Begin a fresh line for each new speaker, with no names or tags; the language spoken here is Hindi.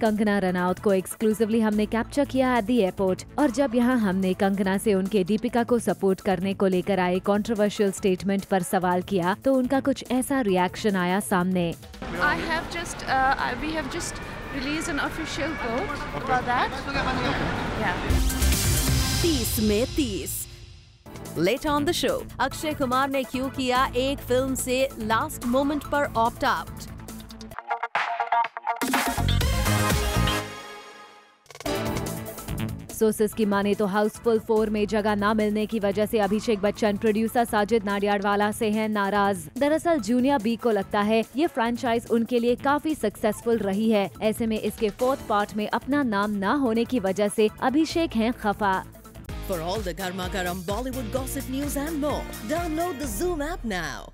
कंगना रनौत को एक्सक्लूसिवली हमने कैप्चर किया एट दी एयरपोर्ट और जब यहाँ हमने कंगना से उनके दीपिका को सपोर्ट करने को लेकर आए कंट्रोवर्शियल स्टेटमेंट पर सवाल किया तो उनका कुछ ऐसा रिएक्शन आया सामने।
I have just, uh, I- we have just released an official quote about that.
तीस में तीस। Late on the show Akshay Kumar ने क्यों किया एक फ़िल्म से लास्ट मोमेंट पर ऑप्ट आउट
सोर्सेस की माने तो हाउसफुल फोर में जगह न मिलने की वजह से अभिषेक बच्चन प्रोड्यूसर साजिद नाडियाडवाला से हैं नाराज़ दरअसल जूनियर बी को लगता है ये फ्रेंचाइज उनके लिए काफ़ी सक्सेसफुल रही है ऐसे में इसके फोर्थ पार्ट में अपना नाम न होने की वजह से अभिषेक हैं खफा
For all the Garma Garam Bollywood gossip news and more, download the Zoom app now.